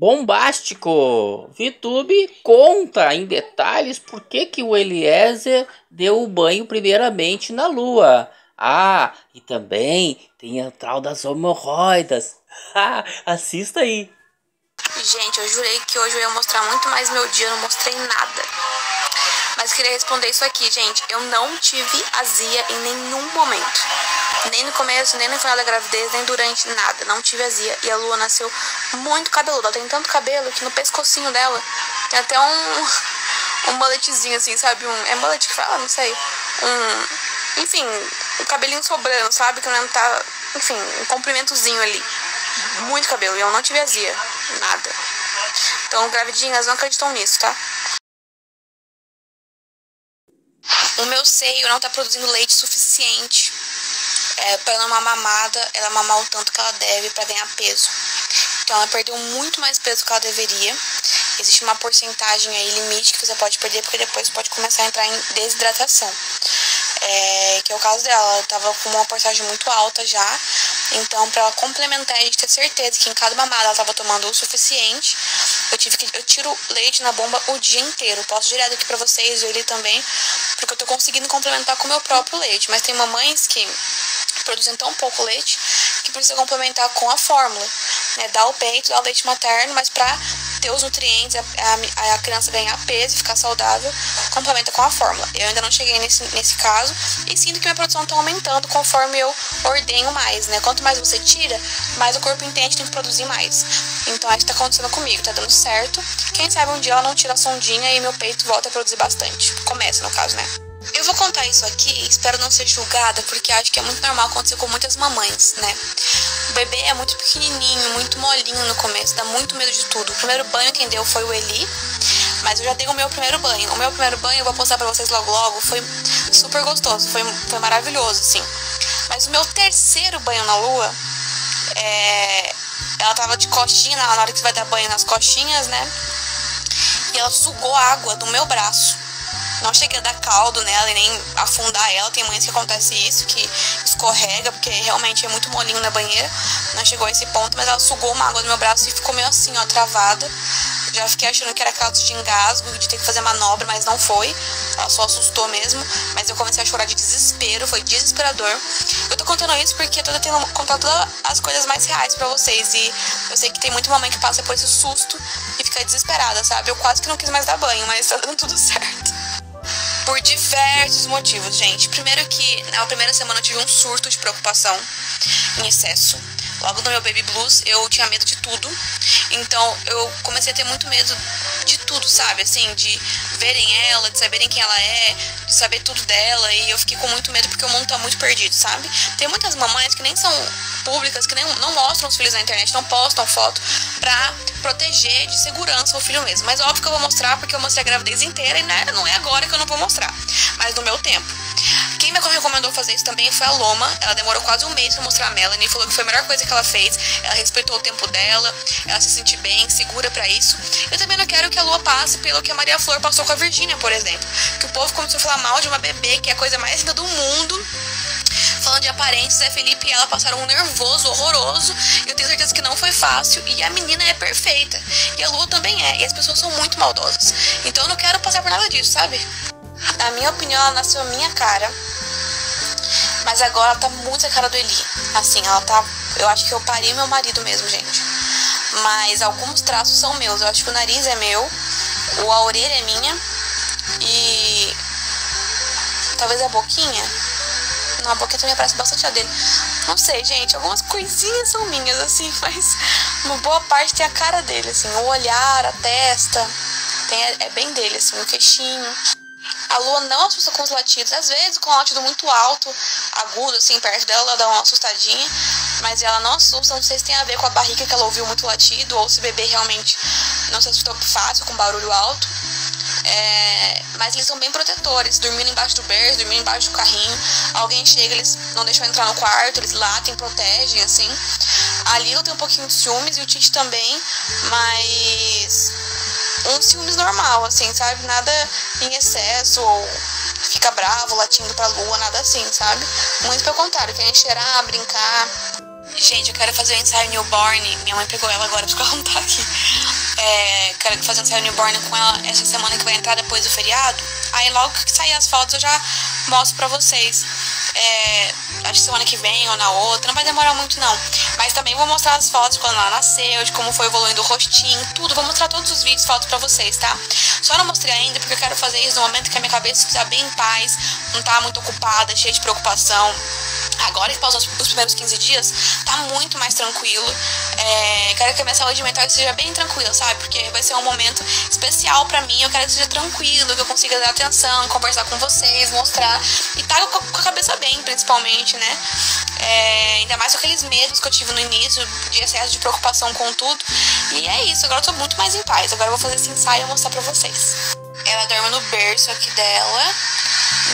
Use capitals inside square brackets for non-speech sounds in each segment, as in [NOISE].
bombástico. VTube conta em detalhes por que, que o Eliezer deu o banho primeiramente na lua. Ah, e também tem a tal das hemorroidas. [LAUGHS] Assista aí. Gente, eu jurei que hoje eu ia mostrar muito mais meu dia, não mostrei nada. Mas queria responder isso aqui, gente. Eu não tive azia em nenhum momento. Nem no começo, nem no final da gravidez, nem durante nada. Não tive azia. E a Lua nasceu muito cabeluda. Ela tem tanto cabelo que no pescocinho dela tem até um. Um muletezinho assim, sabe? Um, é mulete que fala? Não sei. Um. Enfim, o um cabelinho sobrando, sabe? Que não tá. Enfim, um comprimentozinho ali. Muito cabelo. E eu não tive azia. Nada. Então, gravidinhas não acreditam nisso, tá? O meu seio não tá produzindo leite suficiente é, para não mamada, ela mamar o tanto que ela deve para ganhar peso. Então ela perdeu muito mais peso do que ela deveria. Existe uma porcentagem aí limite que você pode perder, porque depois pode começar a entrar em desidratação. É, que é o caso dela, ela tava com uma porcentagem muito alta já. Então, para ela complementar, gente ter certeza que em cada mamada ela tava tomando o suficiente. Eu tive que eu tiro leite na bomba o dia inteiro. Posso direto aqui para vocês, ele também, porque eu tô conseguindo complementar com o meu próprio leite. Mas tem mamães que produzem tão pouco leite que precisa complementar com a fórmula. Né? Dá o peito, dá o leite materno, mas para ter os nutrientes, a, a, a, criança ganhar peso e ficar saudável, complementa com a fórmula. Eu ainda não cheguei nesse, nesse caso e sinto que minha produção está aumentando conforme eu ordenho mais, né? Quanto mais você tira, mais o corpo entende tem que produzir mais. Então é isso que tá acontecendo comigo, tá dando certo. Quem sabe um dia ela não tira a sondinha e meu peito volta a produzir bastante. Começa, no caso, né? Vou contar isso aqui, espero não ser julgada, porque acho que é muito normal acontecer com muitas mamães, né? O bebê é muito pequenininho, muito molinho no começo, dá muito medo de tudo. O primeiro banho quem deu foi o Eli, mas eu já dei o meu primeiro banho. O meu primeiro banho, eu vou postar pra vocês logo logo, foi super gostoso, foi, foi maravilhoso, assim. Mas o meu terceiro banho na lua, é... ela tava de costinha, na hora que vai dar banho nas costinhas, né? E ela sugou água do meu braço. Não cheguei a dar caldo nela e nem afundar ela. Tem mães que acontece isso, que escorrega, porque realmente é muito molinho na banheira. Não chegou a esse ponto, mas ela sugou uma água do meu braço e ficou meio assim, ó, travada. Já fiquei achando que era caso de engasgo, de ter que fazer manobra, mas não foi. Ela só assustou mesmo. Mas eu comecei a chorar de desespero, foi desesperador. Eu tô contando isso porque eu tô tentando contar todas as coisas mais reais para vocês. E eu sei que tem muita mamãe que passa por esse susto e fica desesperada, sabe? Eu quase que não quis mais dar banho, mas tá dando tudo [LAUGHS] certo. Por diversos motivos, gente. Primeiro que na primeira semana eu tive um surto de preocupação em excesso. Logo no meu baby blues, eu tinha medo de tudo. Então eu comecei a ter muito medo de tudo, sabe? Assim, de verem ela, de saberem quem ela é, de saber tudo dela. E eu fiquei com muito medo porque o mundo tá muito perdido, sabe? Tem muitas mamães que nem são públicas, que nem, não mostram os filhos na internet, não postam foto pra proteger de segurança o filho mesmo. Mas óbvio que eu vou mostrar porque eu mostrei a gravidez inteira e né, não é agora que eu não vou mostrar, mas no meu tempo. Quem me recomendou fazer isso também foi a Loma. Ela demorou quase um mês pra mostrar a Melanie. Falou que foi a melhor coisa que ela fez. Ela respeitou o tempo dela. Ela se sentiu bem, segura para isso. Eu também não quero que a Lua passe pelo que a Maria Flor passou com a Virgínia, por exemplo. Que o povo começou a falar mal de uma bebê, que é a coisa mais linda do mundo falando de aparência, Zé Felipe e ela passaram um nervoso horroroso. Eu tenho certeza que não foi fácil. E a menina é perfeita. E a Lua também é. E as pessoas são muito maldosas. Então eu não quero passar por nada disso, sabe? Na minha opinião, ela nasceu minha cara. Mas agora ela tá muito a cara do Eli. Assim, ela tá. Eu acho que eu parei meu marido mesmo, gente. Mas alguns traços são meus. Eu acho que o nariz é meu, a orelha é minha. E. Talvez a boquinha. Não, a boquinha também parece bastante a dele. Não sei, gente. Algumas coisinhas são minhas, assim, [LAUGHS] mas uma boa parte tem a cara dele, assim. O olhar, a testa. Tem, é bem dele, assim, o queixinho. A lua não assusta com os latidos. Às vezes, com um latido muito alto, agudo, assim, perto dela, ela dá uma assustadinha. Mas ela não assusta. Não sei se tem a ver com a barriga que ela ouviu muito latido ou se o bebê realmente não se assustou fácil com barulho alto. É, mas eles são bem protetores, dormindo embaixo do berço, dormindo embaixo do carrinho. Alguém chega, eles não deixam entrar no quarto, eles latem, protegem, assim. A Lila tem um pouquinho de ciúmes e o Tite também, mas um ciúmes normal, assim, sabe? Nada em excesso ou fica bravo latindo pra lua, nada assim, sabe? Muito pelo contrário, quer cheirar, brincar. Gente, eu quero fazer o ensaio newborn. Minha mãe pegou ela agora porque ela não tá aqui. quero fazer um trial newborn com ela essa semana que vai entrar depois do feriado. Aí logo que sair as fotos eu já mostro pra vocês. É, acho que semana que vem ou na outra, não vai demorar muito não. Mas também vou mostrar as fotos quando ela nasceu, de como foi evoluindo o rostinho, tudo. Vou mostrar todos os vídeos, fotos pra vocês, tá? Só não mostrei ainda porque eu quero fazer isso no momento que a minha cabeça estiver bem em paz, não tá muito ocupada, cheia de preocupação. Agora que passou os primeiros 15 dias, tá muito mais tranquilo. É, quero que a minha saúde mental seja bem tranquila, sabe? Porque vai ser um momento especial para mim. Eu quero que seja tranquilo, que eu consiga dar atenção, conversar com vocês, mostrar. E tá com a cabeça bem, principalmente, né? É, ainda mais com aqueles medos que eu tive no início, de excesso de preocupação com tudo. E é isso, agora eu tô muito mais em paz. Agora eu vou fazer esse ensaio e mostrar pra vocês. Ela dorme no berço aqui dela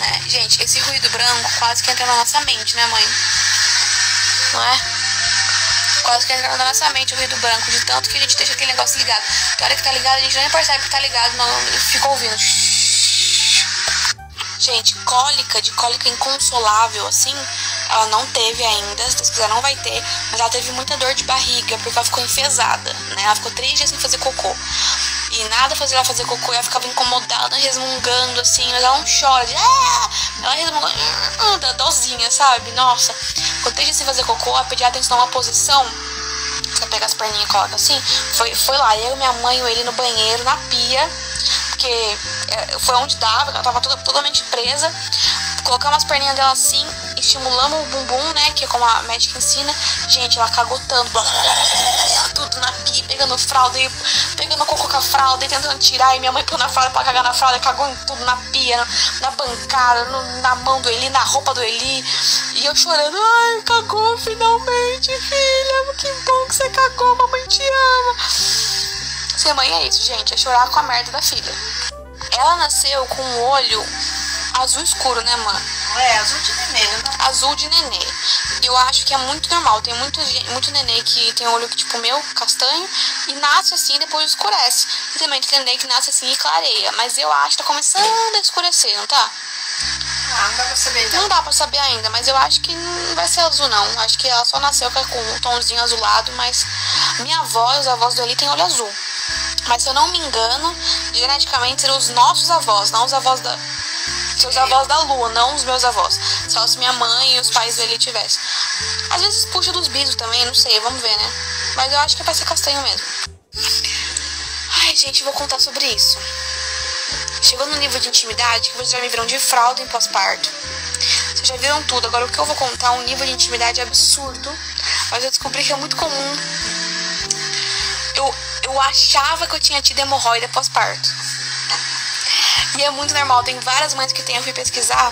né? Gente, esse ruído branco quase que entra na nossa mente, né, mãe? Não é? Quase que entra na nossa mente o ruído branco, de tanto que a gente deixa aquele negócio ligado. Que hora que tá ligado, a gente nem percebe que tá ligado, não, fica ouvindo. Gente, cólica, de cólica inconsolável, assim, ela não teve ainda, se Deus quiser não vai ter, mas ela teve muita dor de barriga, porque ela ficou enfesada, né? Ela ficou três dias sem fazer cocô. E nada fazia ela fazer cocô, ela ficava incomodada, resmungando, assim, mas ela não chora, de, ah! ela resmunga, hum, da dozinha, sabe? Nossa, quando dias sem fazer cocô, a pediatra ensinou uma posição, você pega as perninhas e coloca assim, foi, foi lá, eu, minha mãe e ele no banheiro, na pia, porque é, foi onde dava, ela tava toda, totalmente presa, colocamos as perninhas dela assim, estimulamos o bumbum, né? Que é como a médica ensina. Gente, ela cagou tanto, tudo na pia, pegando fralda, e pegando cocô com a fralda e tentando tirar. E minha mãe pôs na fralda pra cagar na fralda, cagou em tudo, na pia, na, na bancada, no, na mão do Eli, na roupa do Eli. E eu chorando, ai, cagou finalmente, filha. Que bom que você cagou, mamãe te ama. Ser mãe é isso, gente, é chorar com a merda da filha. Ela nasceu com o olho azul escuro, né, mano? É, azul de nenê, né? Azul de nenê. Eu acho que é muito normal. Tem muito, muito nenê que tem olho tipo meu, castanho, e nasce assim e depois escurece. E também tem nenê que nasce assim e clareia. Mas eu acho que tá começando a escurecer, não tá? Ah, não dá pra saber ainda. Não dá pra saber ainda, mas eu acho que não vai ser azul, não. Acho que ela só nasceu com um tomzinho azulado, mas minha avó e os avós do Eli têm olho azul. Mas se eu não me engano, geneticamente seriam os nossos avós, não os avós da, seus avós da lua, não os meus avós. Só se minha mãe e os pais dele tivessem. Às vezes puxa dos bisos também, não sei, vamos ver, né? Mas eu acho que vai ser castanho mesmo. Ai, gente, vou contar sobre isso. Chegou no nível de intimidade que vocês já me viram de fralda em pós-parto. Vocês já viram tudo. Agora o que eu vou contar é um nível de intimidade absurdo. Mas eu descobri que é muito comum. Eu, eu achava que eu tinha tido hemorroida pós-parto. E é muito normal, tem várias mães que têm, eu fui pesquisar,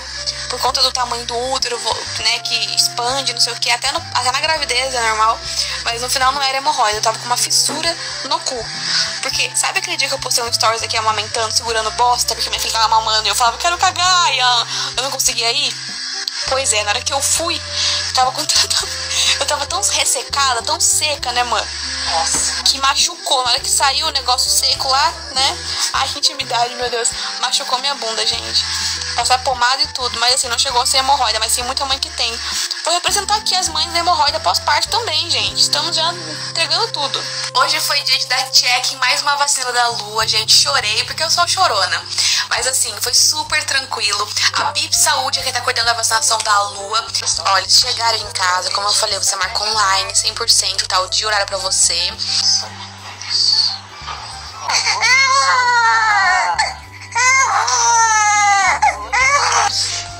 por conta do tamanho do útero, né, que expande, não sei o que, até, até na gravidez é normal, mas no final não era hemorroida, eu tava com uma fissura no cu. Porque, sabe aquele dia que eu postei um stories aqui amamentando, segurando bosta, porque minha filha tava mamando e eu falava, quero cagar, e eu não conseguia ir? Pois é, na hora que eu fui, eu tava com tanta. [LAUGHS] Eu tava tão ressecada, tão seca, né, mano? Nossa. Que machucou. Na hora que saiu o negócio seco lá, né? Ai, que intimidade, meu Deus. Machucou minha bunda, gente. Passar pomada e tudo. Mas assim, não chegou a ser hemorroida, mas tem muita mãe que tem. Vou representar aqui as mães da hemorroida pós-parto também, gente. Estamos já entregando tudo. Hoje foi dia de dar check em mais uma vacina da lua, gente. Chorei porque eu sou chorona. Mas assim, foi super tranquilo. A BIP Saúde é quem tá cuidando da vacinação da lua. Olha, eles chegaram em casa, como eu falei, você marca online 100%, tá? O dia horário pra você.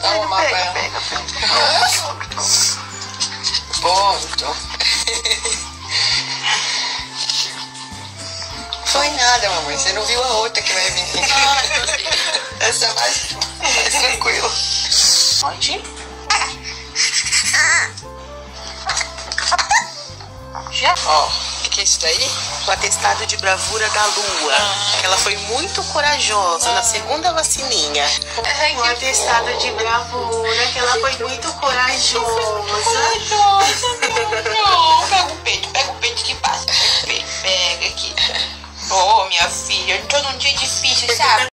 Dá uma mapa pra ela. Ponto. Foi nada, mamãe. Você não viu a outra que vai vir. [LAUGHS] Essa é mais, mais tranquila. Pode? Já? Ó, que é isso daí? O atestado de bravura da lua. Ela foi muito corajosa na segunda vacininha. Um atestado de bravura, que ela foi muito corajosa. Não, pega o peito, pega o peito que passa. Pega o aqui. Ô, minha filha, eu tô num dia difícil, sabe?